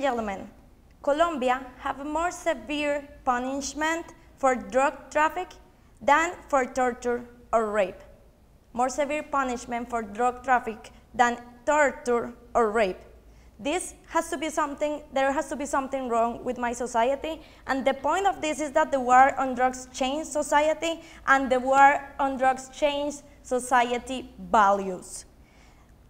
and gentlemen, Colombia have more severe punishment for drug traffic than for torture or rape. More severe punishment for drug traffic than torture or rape. This has to be something, there has to be something wrong with my society. And the point of this is that the war on drugs changed society and the war on drugs changed society values.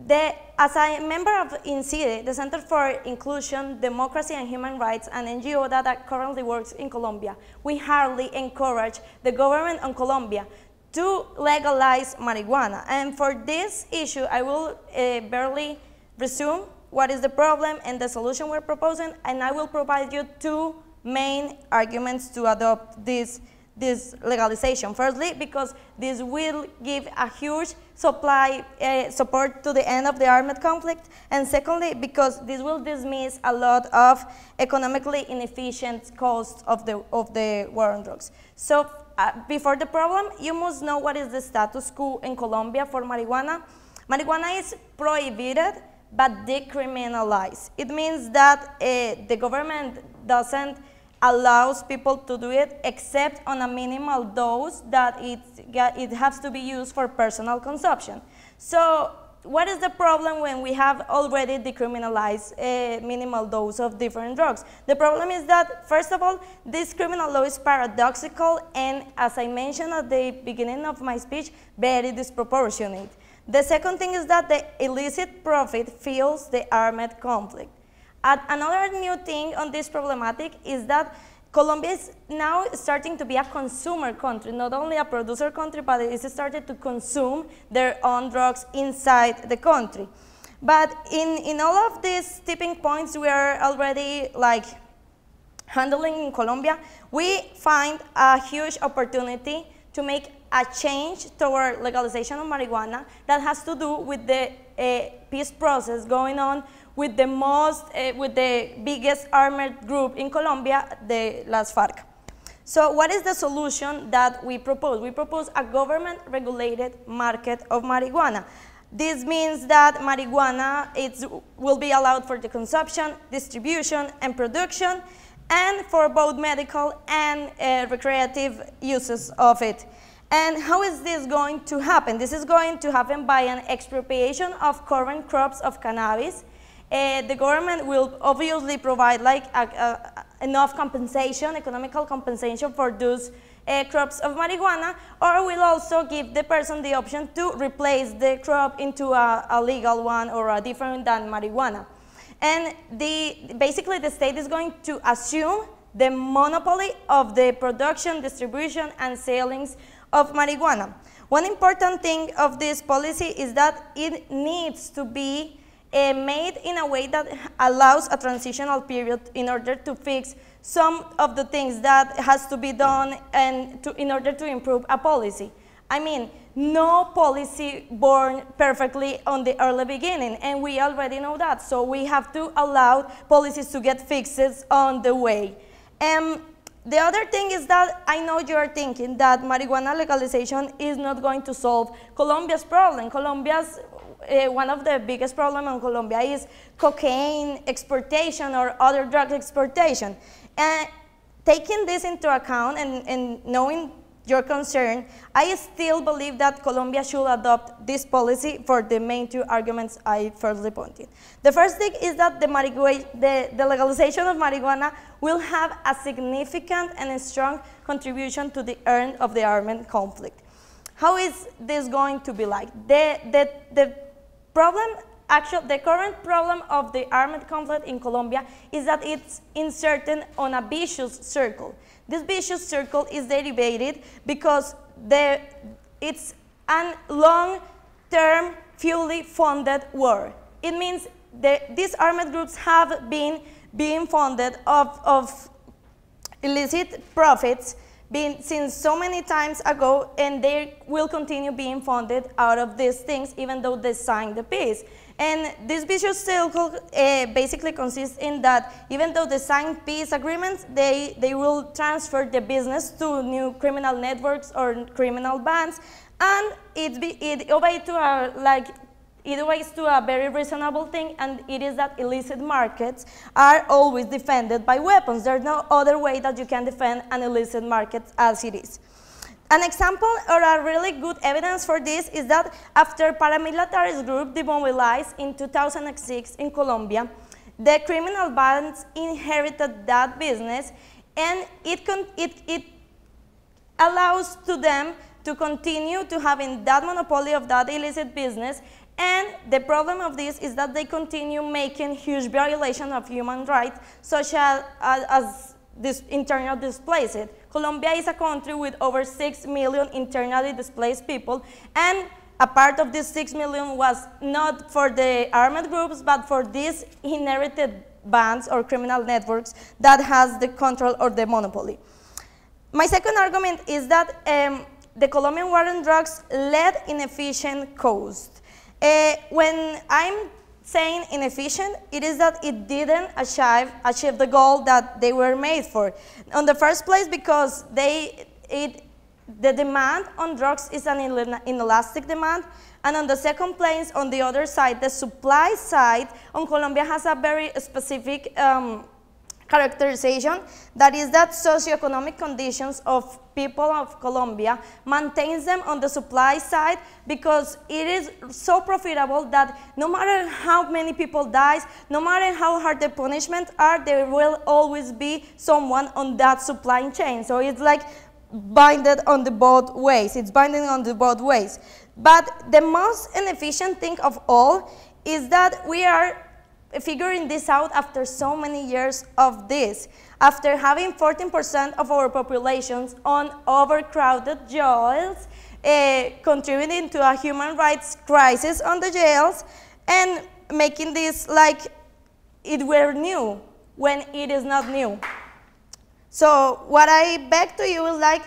The, as a member of INCIDE, the Center for Inclusion, Democracy and Human Rights, an NGO that currently works in Colombia, we hardly encourage the government of Colombia to legalize marijuana. And for this issue, I will uh, barely resume what is the problem and the solution we're proposing, and I will provide you two main arguments to adopt this, this legalization. Firstly, because this will give a huge supply uh, support to the end of the armed conflict, and secondly, because this will dismiss a lot of economically inefficient costs of the, of the war on drugs. So uh, before the problem, you must know what is the status quo in Colombia for marijuana. Marijuana is prohibited but decriminalized. It means that uh, the government doesn't allows people to do it except on a minimal dose that it, it has to be used for personal consumption. So what is the problem when we have already decriminalized a minimal dose of different drugs? The problem is that, first of all, this criminal law is paradoxical and, as I mentioned at the beginning of my speech, very disproportionate. The second thing is that the illicit profit fuels the armed conflict. Another new thing on this problematic is that Colombia is now starting to be a consumer country, not only a producer country, but it is started to consume their own drugs inside the country. But in, in all of these tipping points we are already like handling in Colombia, we find a huge opportunity to make a change toward legalization of marijuana that has to do with the peace process going on with the most, uh, with the biggest armored group in Colombia, the Las FARC. So what is the solution that we propose? We propose a government-regulated market of marijuana. This means that marijuana will be allowed for the consumption, distribution, and production, and for both medical and uh, recreative uses of it. And how is this going to happen? This is going to happen by an expropriation of current crops of cannabis. Uh, the government will obviously provide like a, a, enough compensation, economical compensation for those uh, crops of marijuana, or will also give the person the option to replace the crop into a, a legal one or a different than marijuana. And the, basically the state is going to assume the monopoly of the production, distribution, and sales of marijuana. One important thing of this policy is that it needs to be uh, made in a way that allows a transitional period in order to fix some of the things that has to be done and to, in order to improve a policy. I mean, no policy born perfectly on the early beginning, and we already know that. So we have to allow policies to get fixes on the way. The other thing is that I know you are thinking that marijuana legalization is not going to solve Colombia's problem. Colombia's, uh, one of the biggest problems in Colombia is cocaine exportation or other drug exportation. And taking this into account and, and knowing your concern, I still believe that Colombia should adopt this policy for the main two arguments I firstly pointed. The first thing is that the, the, the legalization of marijuana will have a significant and a strong contribution to the end of the armed conflict. How is this going to be like? The, the, the problem Actually, the current problem of the armed conflict in Colombia is that it's inserted on a vicious circle. This vicious circle is derivated because the, it's a long-term, fully funded war. It means that these armed groups have been being funded of, of illicit profits been since so many times ago and they will continue being funded out of these things even though they signed the peace. And this vicious circle uh, basically consists in that even though they sign peace agreements, they, they will transfer the business to new criminal networks or criminal bands, and it, be, it obey to our like equates to a very reasonable thing, and it is that illicit markets are always defended by weapons. There's no other way that you can defend an illicit market as it is. An example or a really good evidence for this is that after paramilitary group demobilized in 2006 in Colombia, the criminal bands inherited that business and it, it, it allows to them to continue to having that monopoly of that illicit business and the problem of this is that they continue making huge violation of human rights, such as, as, as this internal displaced. Colombia is a country with over 6 million internally displaced people, and a part of this 6 million was not for the armed groups, but for these inherited bands or criminal networks that has the control or the monopoly. My second argument is that um, the Colombian war on drugs led inefficient coast. Uh, when I'm saying inefficient, it is that it didn't achieve, achieve the goal that they were made for. On the first place, because they, it, the demand on drugs is an inelastic demand, and on the second place, on the other side, the supply side on Colombia has a very specific um, characterization, that is that socioeconomic conditions of people of Colombia maintains them on the supply side because it is so profitable that no matter how many people dies, no matter how hard the punishments are, there will always be someone on that supply chain. So it's like binded on the both ways. It's binding on the both ways. But the most inefficient thing of all is that we are figuring this out after so many years of this. After having 14% of our populations on overcrowded jails, uh, contributing to a human rights crisis on the jails, and making this like it were new when it is not new. So what I beg to you is like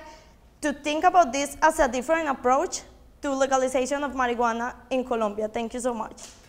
to think about this as a different approach to legalization of marijuana in Colombia. Thank you so much.